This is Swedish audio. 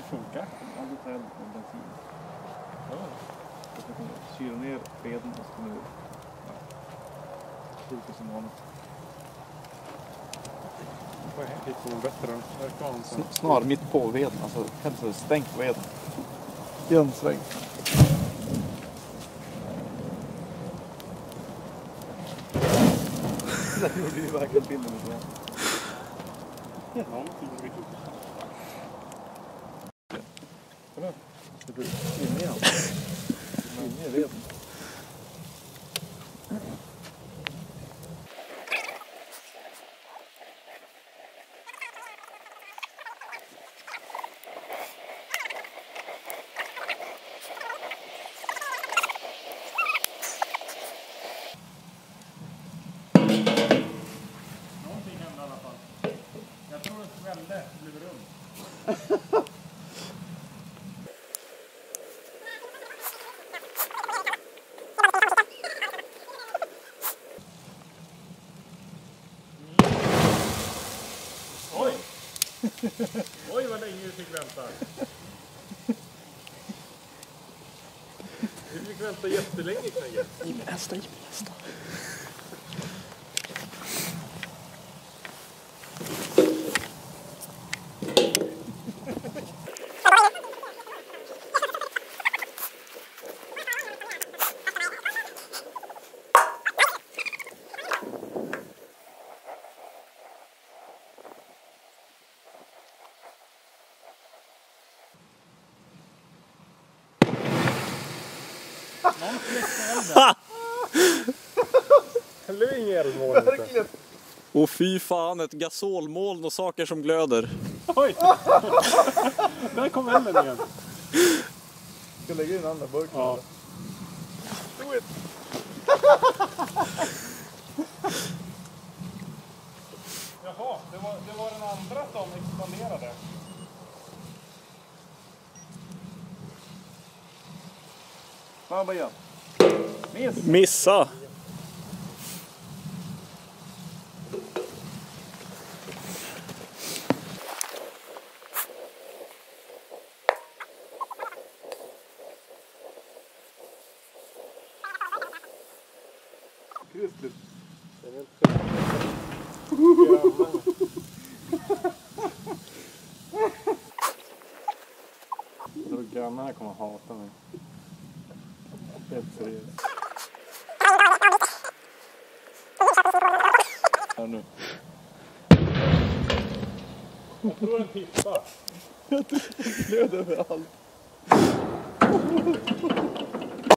det funkar. Aldrig eld med bensin. Ja. Så att man kyler ner veden och så kommer det ja, funkar som vanligt. Jag bättre? En. Snar mitt på veden, alltså helst stänk på veden. Igen sväng. Det gjorde ju verkligen lite. Någonting. Kolla. Det inne. Inne i veden. Hände i alla fall. Jag tror det svällde och blev runt. Oj! Oj vad länge vi fick vänta. Vi fick vänta jättelänge Knägge. I med nästa, i med nästa. Det blev inget eldmål inte. Och fy fan, ett gasolmoln och saker som glöder. Oj! Där kom elden igen. Ska lägga in andra burken. Ja. Do it. Jaha, det var, det var den andra som expanderade. Snabba igen. Miss. Missa! Kristus. Jag tror grannarna kommer hata mig. Helt seriöst. Jag tror den tippar. Jag tror den flöd överallt.